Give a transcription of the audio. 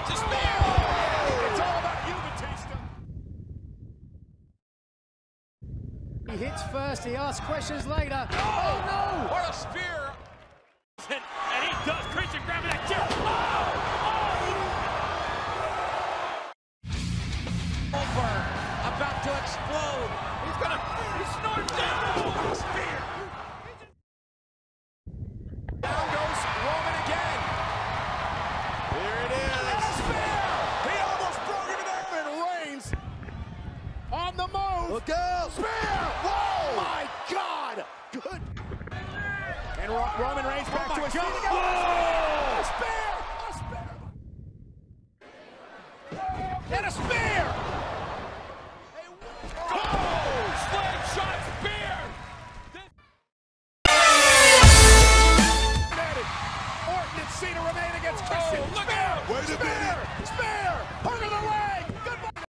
What's a spear? It's all about you, Batista. He hits first, he asks questions later. Oh no! What a spear! And, and he does. Christian grabbing that chair. Oh! Over, about to explode. He's gonna, he's the move. Look out! Spear. Whoa! Oh my God. Good. And Ro- Roman Reigns back Oh to his feet again. Whoa! A spear. A spear. And a spear. Oh, slingshot spear. Orton and Cena remain against Christian. Oh, look out. Wait a minute.